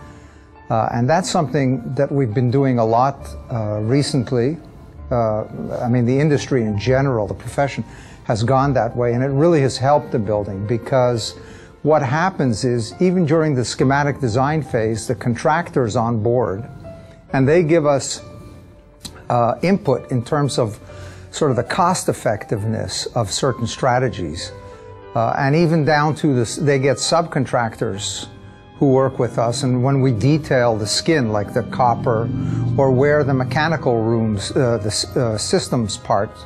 Uh, and that's something that we've been doing a lot uh, recently. Uh, I mean, the industry in general, the profession, has gone that way, and it really has helped the building because what happens is, even during the schematic design phase, the contractor's on board, and they give us uh, input in terms of sort of the cost effectiveness of certain strategies. Uh, and even down to this, they get subcontractors who work with us. And when we detail the skin, like the copper, or where the mechanical rooms, uh, the uh, systems parts,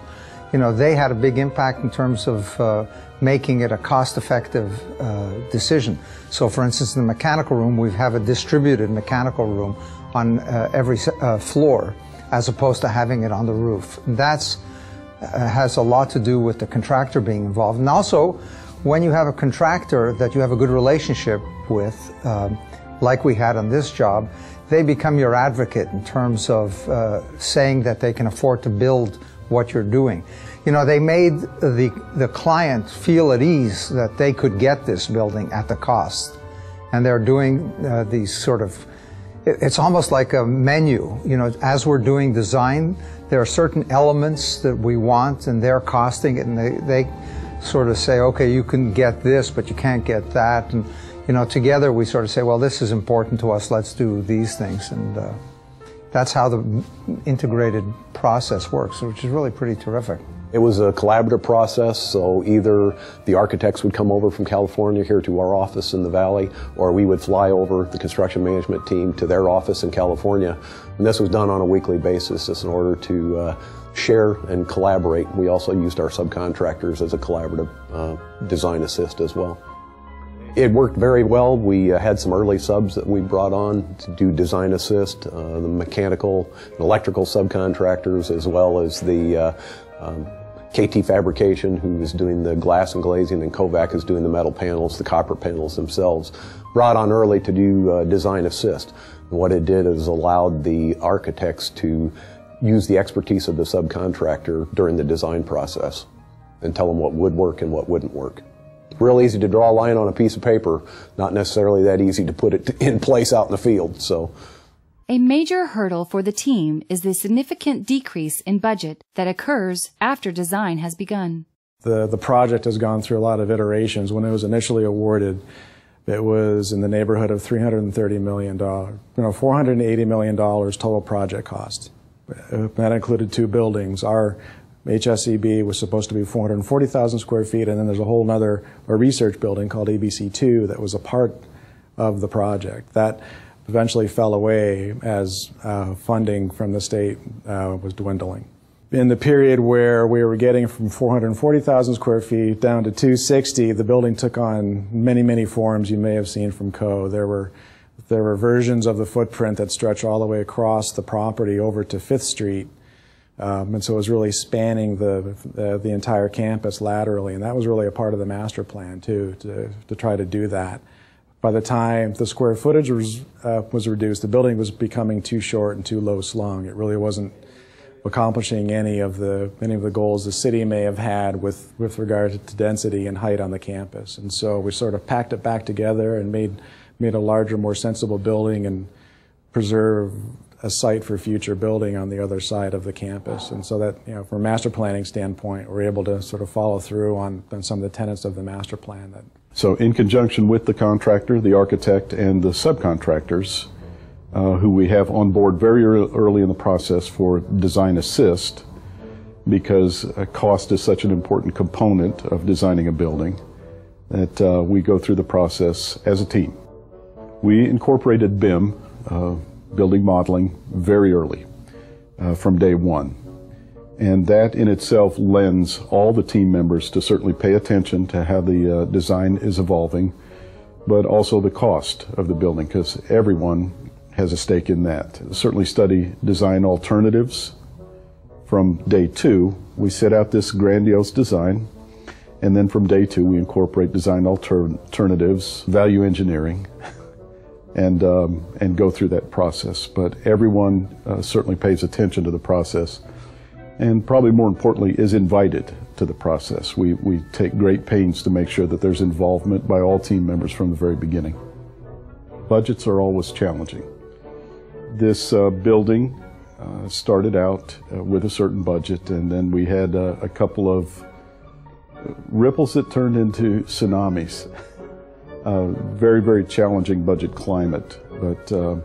you know, they had a big impact in terms of uh, making it a cost-effective uh, decision. So, for instance, in the mechanical room, we have a distributed mechanical room on uh, every floor, as opposed to having it on the roof. And that's has a lot to do with the contractor being involved. And also, when you have a contractor that you have a good relationship with, um, like we had on this job, they become your advocate in terms of uh, saying that they can afford to build what you're doing. You know, they made the, the client feel at ease that they could get this building at the cost. And they're doing uh, these sort of, it's almost like a menu. You know, as we're doing design, there are certain elements that we want and they're costing it and they, they sort of say, okay, you can get this, but you can't get that. And, you know, together we sort of say, well, this is important to us, let's do these things. And uh, that's how the integrated process works, which is really pretty terrific. It was a collaborative process, so either the architects would come over from California here to our office in the Valley, or we would fly over the construction management team to their office in California. And this was done on a weekly basis just in order to uh, share and collaborate. We also used our subcontractors as a collaborative uh, design assist as well. It worked very well. We uh, had some early subs that we brought on to do design assist, uh, the mechanical and electrical subcontractors, as well as the uh, um, KT Fabrication, who is doing the glass and glazing, and Kovach is doing the metal panels, the copper panels themselves, brought on early to do uh, design assist. And what it did is allowed the architects to use the expertise of the subcontractor during the design process and tell them what would work and what wouldn't work. Real easy to draw a line on a piece of paper, not necessarily that easy to put it in place out in the field. So A major hurdle for the team is the significant decrease in budget that occurs after design has begun. The, the project has gone through a lot of iterations. When it was initially awarded, it was in the neighborhood of $330 million. Know, $480 million total project cost. That included two buildings. Our HSEB was supposed to be 440,000 square feet, and then there's a whole other research building called ABC2 that was a part of the project. That eventually fell away as uh, funding from the state uh, was dwindling. In the period where we were getting from 440,000 square feet down to 260, the building took on many, many forms you may have seen from CO. There were there were versions of the footprint that stretch all the way across the property over to Fifth Street um, and so it was really spanning the, the, entire campus laterally, and that was really a part of the master plan too, to to try to do that. By the time the square footage was uh, was reduced, the building was becoming too short and too low slung. It really wasn't accomplishing any of the any of the goals the city may have had with with regard to density and height on the campus. And so we sort of packed it back together and made made a larger, more sensible building and preserve a site for future building on the other side of the campus. And so that, you know, from a master planning standpoint, we're able to sort of follow through on, on some of the tenets of the master plan. That so in conjunction with the contractor, the architect, and the subcontractors, uh, who we have on board very early in the process for design assist, because uh, cost is such an important component of designing a building, that uh, we go through the process as a team. We incorporated BIM, uh, building modeling very early uh, from day one. And that in itself lends all the team members to certainly pay attention to how the uh, design is evolving, but also the cost of the building, because everyone has a stake in that. Certainly study design alternatives. From day two, we set out this grandiose design, and then from day two, we incorporate design alter alternatives, value engineering, and um, and go through that process. But everyone uh, certainly pays attention to the process, and probably more importantly, is invited to the process. We we take great pains to make sure that there's involvement by all team members from the very beginning. Budgets are always challenging. This uh, building uh, started out uh, with a certain budget, and then we had uh, a couple of ripples that turned into tsunamis. very, very challenging budget climate. But uh,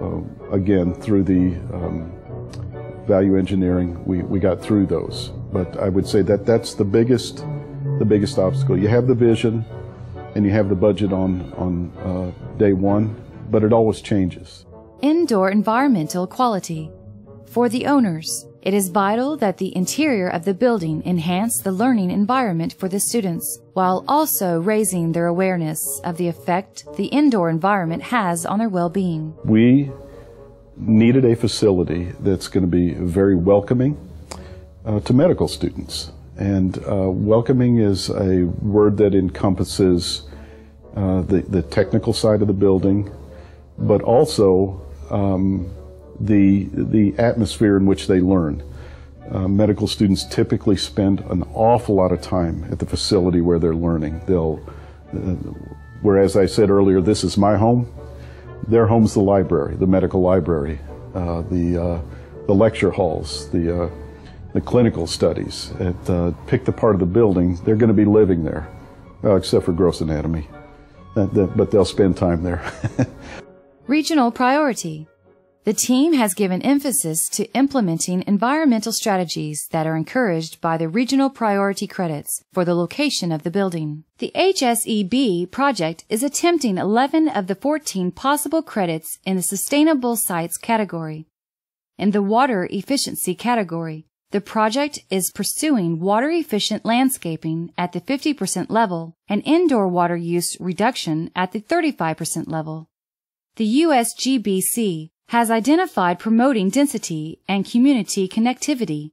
uh, again, through the um, value engineering, we, we got through those. But I would say that that's the biggest, the biggest obstacle. You have the vision and you have the budget on, on day one, but it always changes. Indoor environmental quality. For the owners, it is vital that the interior of the building enhance the learning environment for the students, while also raising their awareness of the effect the indoor environment has on their well-being. We needed a facility that's going to be very welcoming uh, to medical students. And uh, welcoming is a word that encompasses uh, the, the technical side of the building, but also um, the, the atmosphere in which they learn. Uh, medical students typically spend an awful lot of time at the facility where they're learning. They'll, uh, whereas I said earlier, this is my home, their home's the library, the medical library, uh, the, uh, the lecture halls, the, uh, the clinical studies. At, uh, pick the part of the building, they're going to be living there, except for gross anatomy. but they'll spend time there. Regional priority. The team has given emphasis to implementing environmental strategies that are encouraged by the regional priority credits for the location of the building. The HSEB project is attempting 11 of the 14 possible credits in the sustainable sites category. In the water efficiency category, the project is pursuing water efficient landscaping at the 50% level and indoor water use reduction at the 35% level. The USGBC has identified promoting density and community connectivity,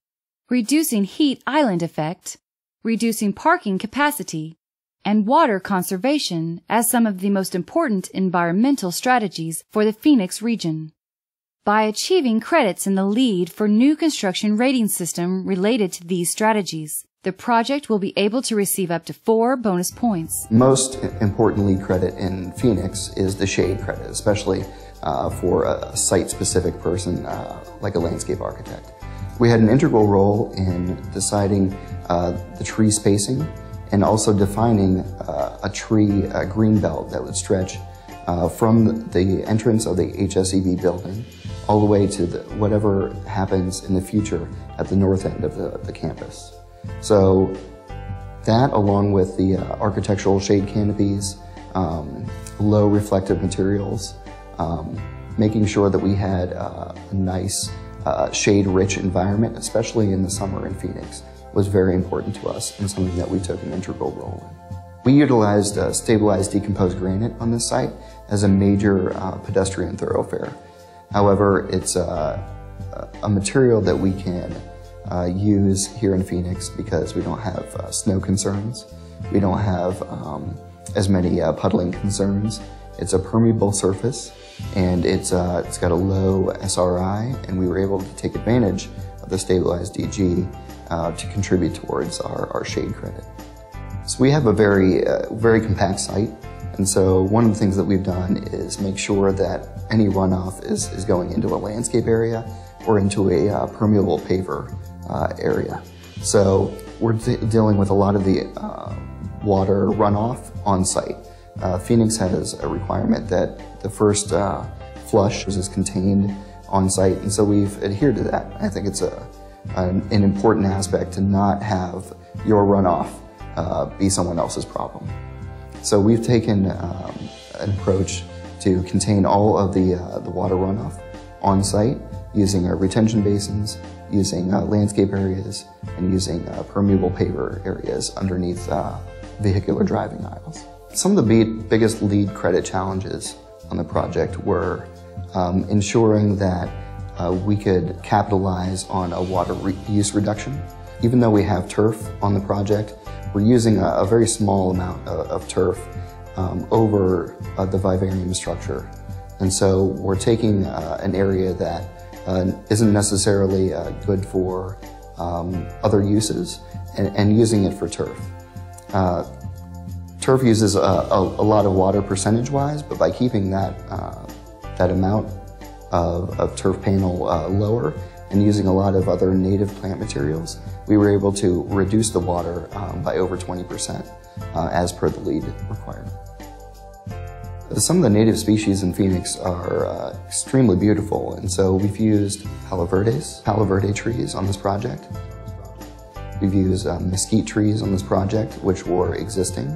reducing heat island effect, reducing parking capacity, and water conservation as some of the most important environmental strategies for the Phoenix region. By achieving credits in the LEED for new construction rating system related to these strategies, the project will be able to receive up to four bonus points. Most importantly, credit in Phoenix is the shade credit, especially uh, for a site-specific person, uh, like a landscape architect. We had an integral role in deciding uh, the tree spacing and also defining uh, a tree green belt that would stretch uh, from the entrance of the HSEB building all the way to the, whatever happens in the future at the north end of the, the campus. So that along with the uh, architectural shade canopies, um, low reflective materials, um, making sure that we had uh, a nice uh, shade-rich environment, especially in the summer in Phoenix, was very important to us and something that we took an integral role in. We utilized uh, stabilized decomposed granite on this site as a major uh, pedestrian thoroughfare. However, it's uh, a material that we can uh, use here in Phoenix because we don't have uh, snow concerns. We don't have um, as many uh, puddling concerns. It's a permeable surface and it's, uh, it's got a low SRI and we were able to take advantage of the stabilized DG uh, to contribute towards our, our shade credit. So we have a very, uh, very compact site and so one of the things that we've done is make sure that any runoff is, is going into a landscape area or into a uh, permeable paver uh, area. So we're de dealing with a lot of the uh, water runoff on site. Uh, Phoenix has a requirement that the first uh, flush is contained on site, and so we've adhered to that. I think it's a, an, an important aspect to not have your runoff uh, be someone else's problem. So we've taken um, an approach to contain all of the, uh, the water runoff on site using our retention basins, using uh, landscape areas, and using uh, permeable paver areas underneath uh, vehicular driving aisles. Some of the biggest LEED credit challenges on the project were um, ensuring that uh, we could capitalize on a water re use reduction. Even though we have turf on the project, we're using a, a very small amount of, of turf um, over uh, the vivarium structure. And so we're taking uh, an area that uh, not necessarily uh, good for um, other uses and, and, using it for turf. Uh, turf uses a, a, a, lot of water percentage-wise, but by keeping that, uh, that amount of, of turf panel lower, and using a lot of other native plant materials, we were able to reduce the water um, by over 20% uh, as per the LEED requirement. Some of the native species in Phoenix are uh, extremely beautiful, and so we've used Palo Verdes, Palo Verde trees on this project. We've used uh, mesquite trees on this project, which were existing.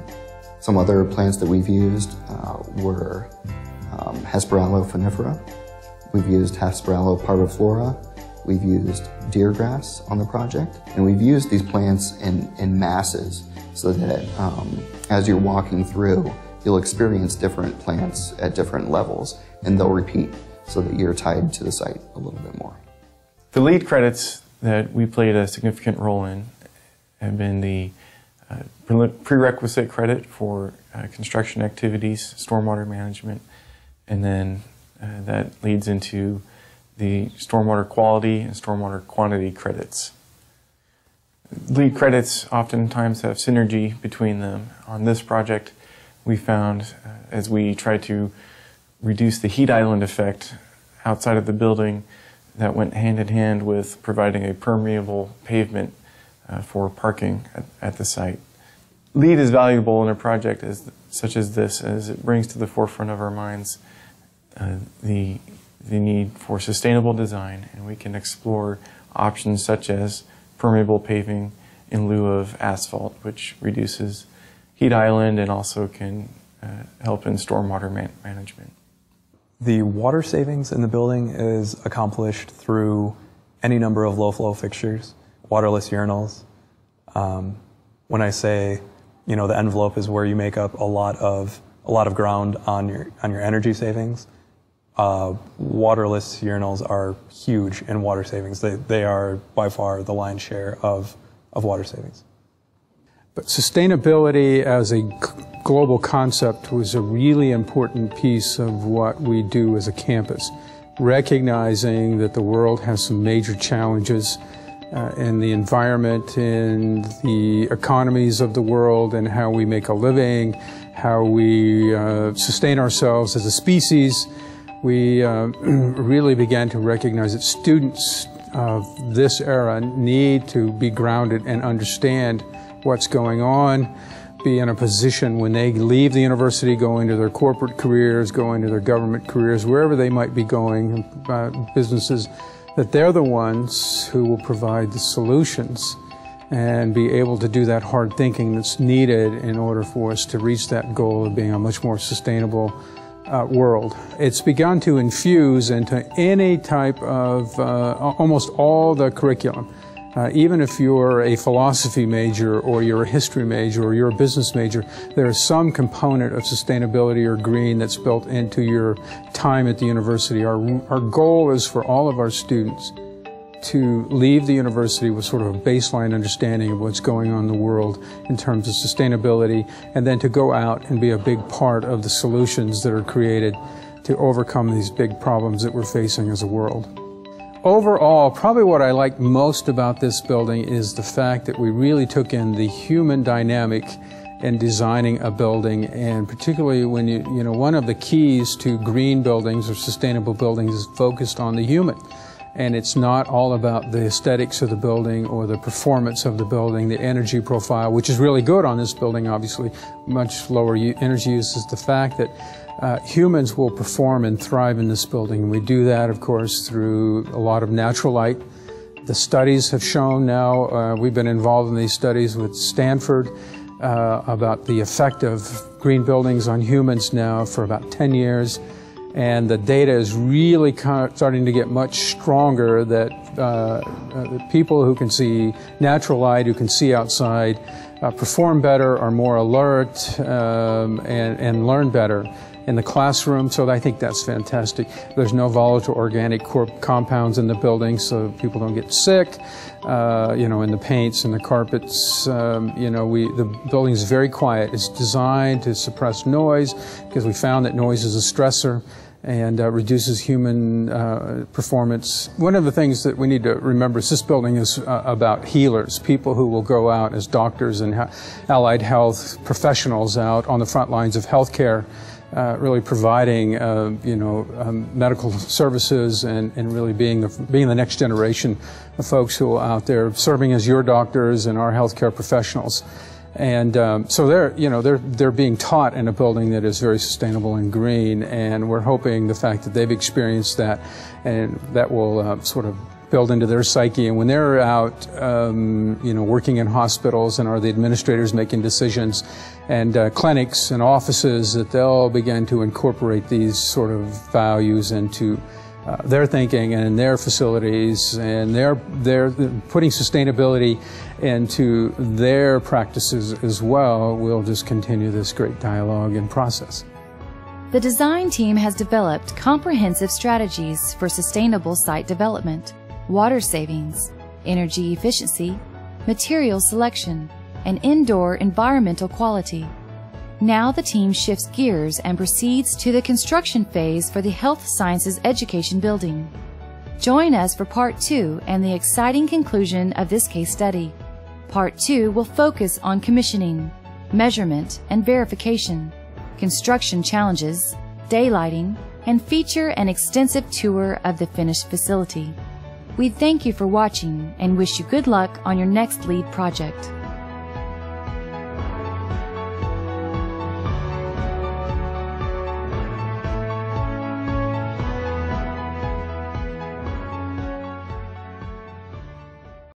Some other plants that we've used uh, were um, Hesperaloe funifera. We've used Hesperaloe parviflora, We've used deer grass on the project, and we've used these plants in, in masses so that um, as you're walking through, you'll experience different plants at different levels, and they'll repeat so that you're tied to the site a little bit more. The LEED credits that we played a significant role in have been the uh, prerequisite credit for uh, construction activities, stormwater management, and then uh, that leads into the stormwater quality and stormwater quantity credits. LEED credits oftentimes have synergy between them. On this project, we found uh, as we tried to reduce the heat island effect outside of the building that went hand in hand with providing a permeable pavement uh, for parking at, at, the site. LEED is valuable in a project as, such as this as it brings to the forefront of our minds uh, the the need for sustainable design, and we can explore options such as permeable paving in lieu of asphalt, which reduces heat island and also can uh, help in stormwater man management. The water savings in the building is accomplished through any number of low flow fixtures, waterless urinals. Um, when I say, you know, the envelope is where you make up a lot of a lot of ground on your on your energy savings uh, waterless urinals are huge in water savings. They, they are by far the lion's share of, of water savings. But sustainability as a global concept was a really important piece of what we do as a campus. Recognizing that the world has some major challenges uh, in the environment, in the economies of the world, and how we make a living, how we uh, sustain ourselves as a species, we uh, really began to recognize that students of this era need to be grounded and understand what's going on, be in a position when they leave the university, go into their corporate careers, go into their government careers, wherever they might be going, uh, businesses, that they're the ones who will provide the solutions and be able to do that hard thinking that's needed in order for us to reach that goal of being a much more sustainable uh, world. It's begun to infuse into any type of, uh, almost all the curriculum. Uh, even if you're a philosophy major or you're a history major or you're a business major, there is some component of sustainability or green that's built into your time at the university. Our, our goal is for all of our students to leave the university with sort of a baseline understanding of what's going on in the world in terms of sustainability, and then to go out and be a big part of the solutions that are created to overcome these big problems that we're facing as a world. Overall, probably what I like most about this building is the fact that we really took in the human dynamic in designing a building and particularly when you, you know, one of the keys to green buildings or sustainable buildings is focused on the human and it's not all about the aesthetics of the building or the performance of the building, the energy profile, which is really good on this building, obviously. Much lower energy use is the fact that uh, humans will perform and thrive in this building. We do that, of course, through a lot of natural light. The studies have shown now, uh, we've been involved in these studies with Stanford uh, about the effect of green buildings on humans now for about 10 years and the data is really starting to get much stronger that uh, uh, people who can see natural light, who can see outside, uh, perform better, are more alert, um, and, and learn better in the classroom, so I think that's fantastic. There's no volatile organic compounds in the building, so people don't get sick. Uh, you know, in the paints and the carpets, um, you know, we the building is very quiet. It's designed to suppress noise because we found that noise is a stressor and uh, reduces human uh, performance. One of the things that we need to remember is this building is uh, about healers, people who will go out as doctors and allied health professionals out on the front lines of healthcare, uh, really providing, uh, you know, um, medical services and, and really being the, being the next generation of folks who are out there serving as your doctors and our healthcare professionals. And um, so they're, you know, they're, they're being taught in a building that is very sustainable and green, and we're hoping the fact that they've experienced that, and that will uh, sort of build into their psyche. And when they're out, um, you know, working in hospitals and are the administrators making decisions, and uh, clinics and offices, that they'll begin to incorporate these sort of values into uh, their thinking and their facilities, and they're, they're putting sustainability into their practices as well. We'll just continue this great dialogue and process. The design team has developed comprehensive strategies for sustainable site development, water savings, energy efficiency, material selection, and indoor environmental quality. Now the team shifts gears and proceeds to the construction phase for the Health Sciences Education Building. Join us for part two and the exciting conclusion of this case study. Part two will focus on commissioning, measurement and verification, construction challenges, daylighting, and feature an extensive tour of the finished facility. We thank you for watching and wish you good luck on your next LEED project.